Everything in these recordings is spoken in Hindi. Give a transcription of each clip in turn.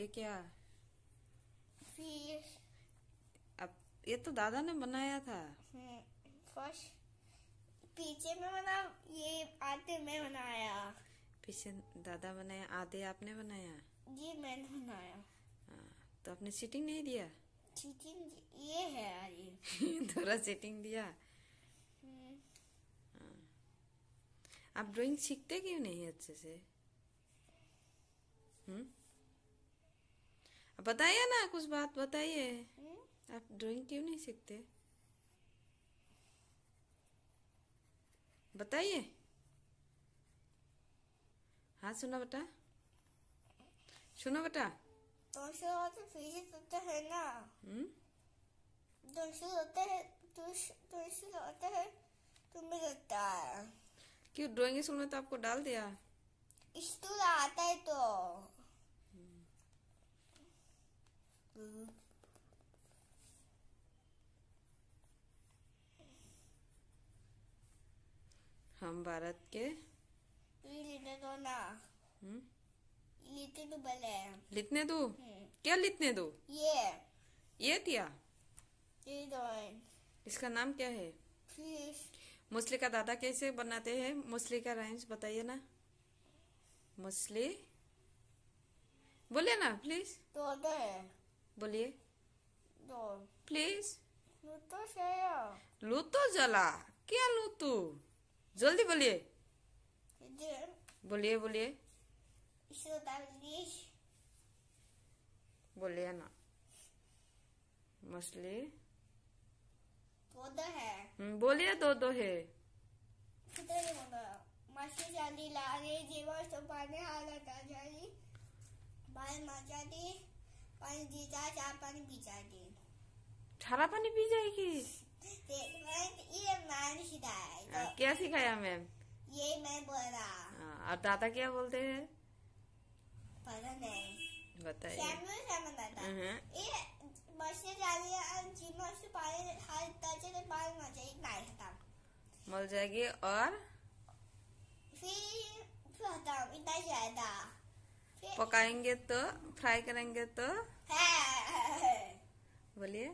ये क्या? फिर अब ये तो दादा ने बनाया था। फ़र्स्ट पीछे में बना ये आटे में बनाया। पीछे दादा बनाया आधे आपने बनाया? ये मैंने बनाया। हाँ, तो आपने सीटिंग नहीं दिया? चीटिंग ये है ये। थोड़ा सीटिंग दिया? हम्म, आप ड्राइंग सीखते क्यों नहीं अच्छे से? हम्म? बताइए ना कुछ बात बताइए। हम्म, आप ड्राइंग क्यों नहीं सीखते? बताइए। हाँ सुनो बेटा। सुनो बेटा। होते फिर होते हैं ना। हम्म? होते हैं होते हैं तुम्हें लगता है। क्यों ड्राइंग स्कूल में तो आपको डाल दिया स्टूल आता है तो हम भारत के ये दो ना। हम्म? लेते तो भले। लिखने दो? हम्म, क्या लिखने दो? ये। ये दिया ये दो इसका नाम क्या है? मुसली का दादा कैसे बनाते हैं? मुसली का राइम्स बताइए ना। मुसली बोलिए ना प्लीज़ दो दो है। बोलिए। दो प्लीज़ वो तो सही है। लू तो जला। क्या लू तू जल्दी बोलिए। बोलिए बोलिए। बोलिए ना। मछली। दो दो है। हम्म, बोलिए दो दो है मछली जाली ला रही जीवन तो पानी हाल था जाली। पानी मचा दी पानी जीता चार पानी ठहरा पानी पी जाएगी। ये मैंने हाँ, क्या सिखाया मैम? ये मैं बोला। हाँ, और दादा क्या बोलते हैं? पता नहीं। बताइए। से पानी तचे तो पानी नहीं खत्म। मल जाएगी और? फिर खत्म इतना ज़्यादा। पकाएँगे तो फ्राई करेंगे तो? बोलिए।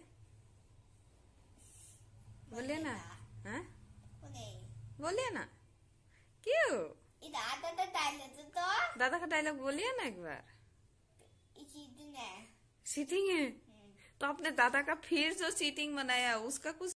बोलिए ना। हाँ बोलिए ना। क्यों? इधर आता तो तो। दादा का डायलॉग बोलिए ना एक बार। सीटिंग है। सीटिंग है? तो आपने दादा का फिर जो सीटिंग बनाया उसका कुछ